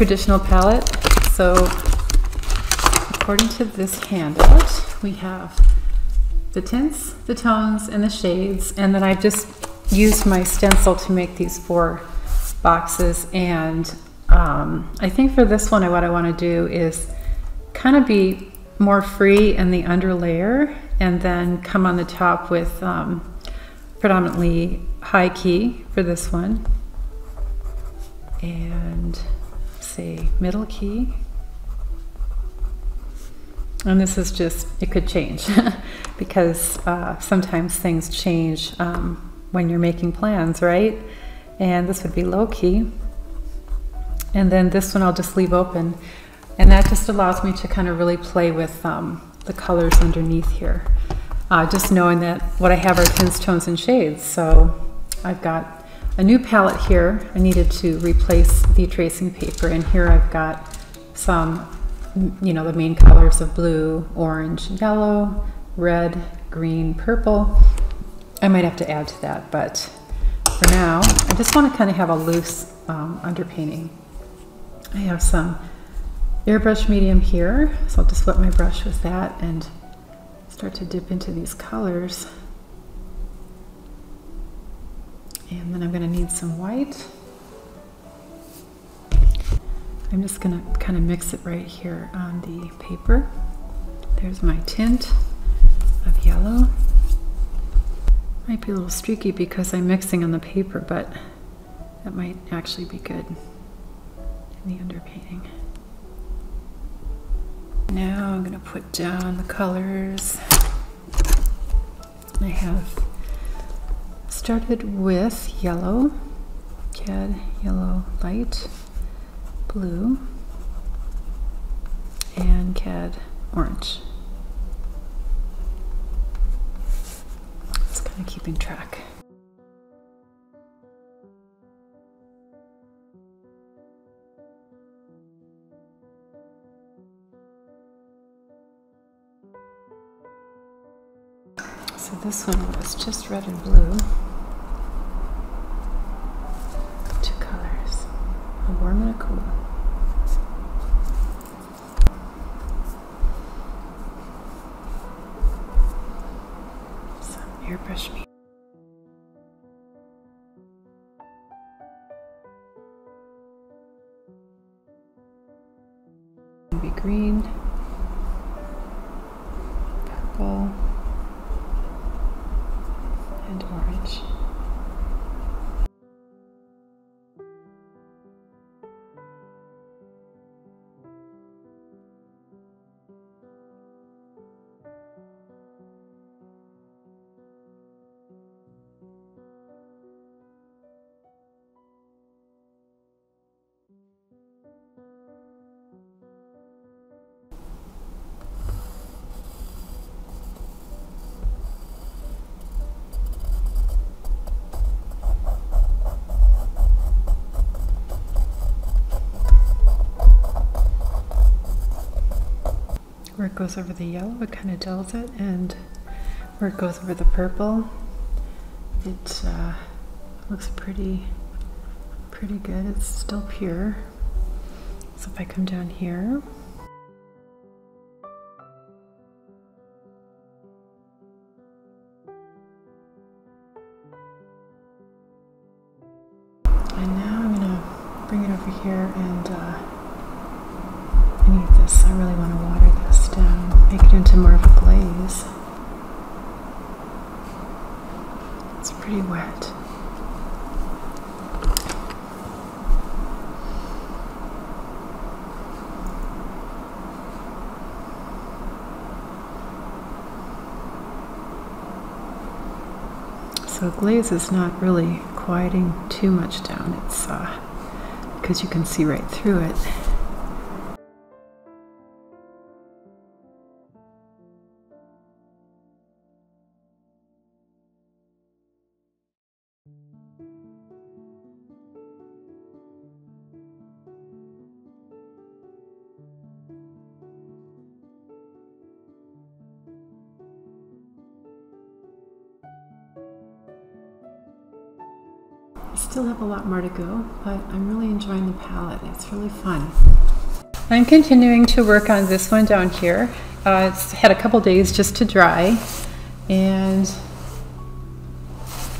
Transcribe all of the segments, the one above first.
traditional palette. So according to this handout, we have the tints, the tones, and the shades. And then I've just used my stencil to make these four boxes. And um, I think for this one, what I want to do is kind of be more free in the under layer and then come on the top with um, predominantly high key for this one and say middle key. And this is just it could change because uh, sometimes things change um, when you're making plans right? And this would be low key. And then this one I'll just leave open. And that just allows me to kind of really play with um, the colors underneath here. Uh, just knowing that what I have are tints tones and shades. So I've got a new palette here. I needed to replace the tracing paper and here I've got some, you know, the main colors of blue, orange, yellow, red, green, purple. I might have to add to that, but for now, I just want to kind of have a loose um, underpainting. I have some airbrush medium here, so I'll just wet my brush with that and start to dip into these colors. And then I'm going to need some white. I'm just going to kind of mix it right here on the paper. There's my tint of yellow. Might be a little streaky because I'm mixing on the paper, but that might actually be good in the underpainting. Now I'm going to put down the colors. I have started with yellow, cad yellow light, blue, and cad orange. It's kind of keeping track. So this one was just red and blue. Warm and a cool. Some airbrush me. Be green, purple, and orange. Goes over the yellow, it kind of dulls it, and where it goes over the purple, it uh, looks pretty, pretty good. It's still pure. So if I come down here, So glaze is not really quieting too much down. It's uh, because you can see right through it. Still have a lot more to go, but I'm really enjoying the palette. It's really fun. I'm continuing to work on this one down here. Uh, it's had a couple days just to dry and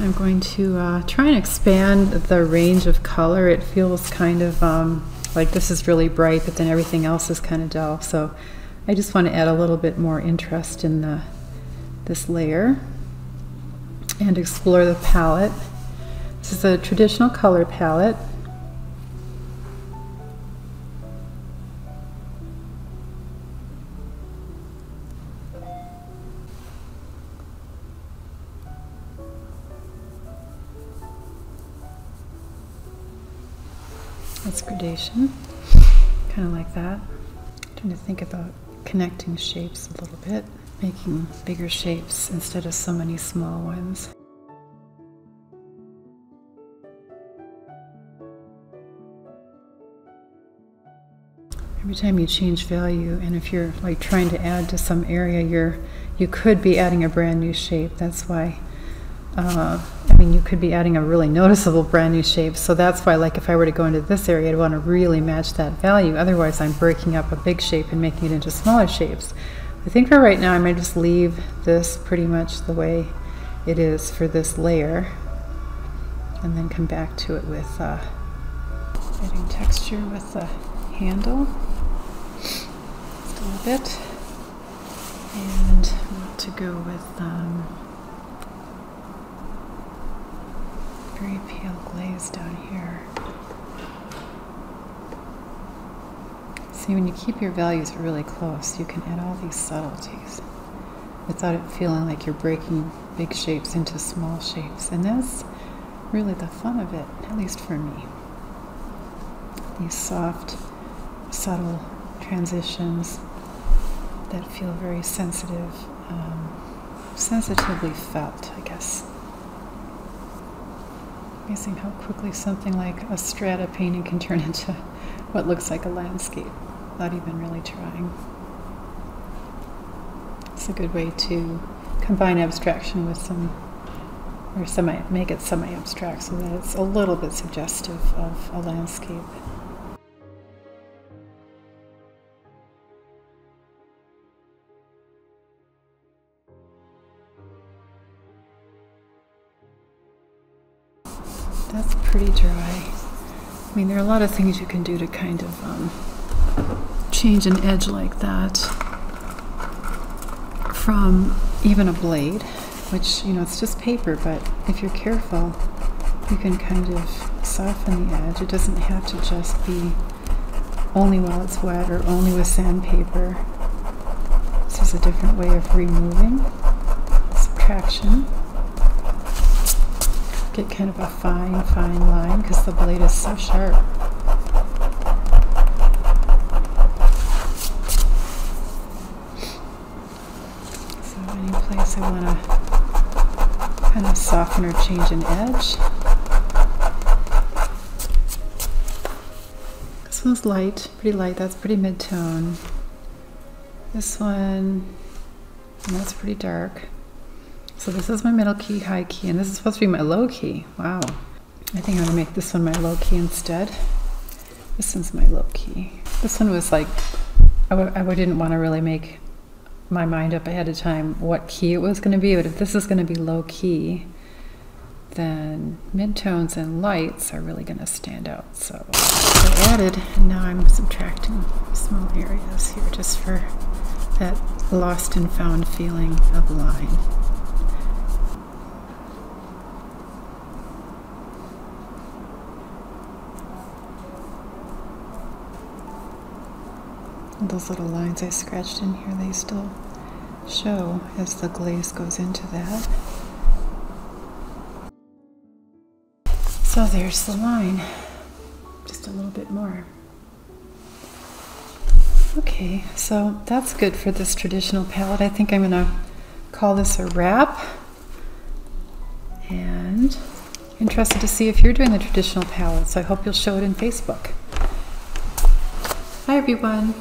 I'm going to uh, try and expand the range of color. It feels kind of um, like this is really bright, but then everything else is kind of dull. So I just want to add a little bit more interest in the this layer and explore the palette. This is a traditional color palette. That's gradation, kind of like that. I'm trying to think about connecting shapes a little bit, making bigger shapes instead of so many small ones. Every time you change value, and if you're like trying to add to some area, you're you could be adding a brand new shape. That's why uh, I mean, you could be adding a really noticeable brand new shape. So that's why, like, if I were to go into this area, I'd want to really match that value. Otherwise, I'm breaking up a big shape and making it into smaller shapes. I think for right now, I might just leave this pretty much the way it is for this layer and then come back to it with uh, adding texture with the handle little bit and want to go with um, very pale glaze down here. See, when you keep your values really close, you can add all these subtleties without it feeling like you're breaking big shapes into small shapes. And that's really the fun of it, at least for me. These soft, subtle transitions that feel very sensitive, um, sensitively felt, I guess. Amazing how quickly something like a strata painting can turn into what looks like a landscape without even really trying. It's a good way to combine abstraction with some, or semi, make it semi-abstract so that it's a little bit suggestive of a landscape. That's pretty dry. I mean, there are a lot of things you can do to kind of um, change an edge like that from even a blade, which, you know, it's just paper, but if you're careful, you can kind of soften the edge. It doesn't have to just be only while it's wet or only with sandpaper. This is a different way of removing subtraction get kind of a fine, fine line because the blade is so sharp. So any place I want to kind of soften or change an edge. This one's light, pretty light. That's pretty mid-tone. This one, that's pretty dark. So this is my middle key, high key, and this is supposed to be my low key. Wow. I think I'm gonna make this one my low key instead. This one's my low key. This one was like, I w I didn't want to really make my mind up ahead of time what key it was gonna be, but if this is gonna be low key, then midtones and lights are really gonna stand out. So I added, and now I'm subtracting small areas here just for that lost and found feeling of line. Those little lines I scratched in here, they still show as the glaze goes into that. So there's the line, just a little bit more. Okay, so that's good for this traditional palette. I think I'm gonna call this a wrap. And interested to see if you're doing the traditional palette, so I hope you'll show it in Facebook. Hi everyone.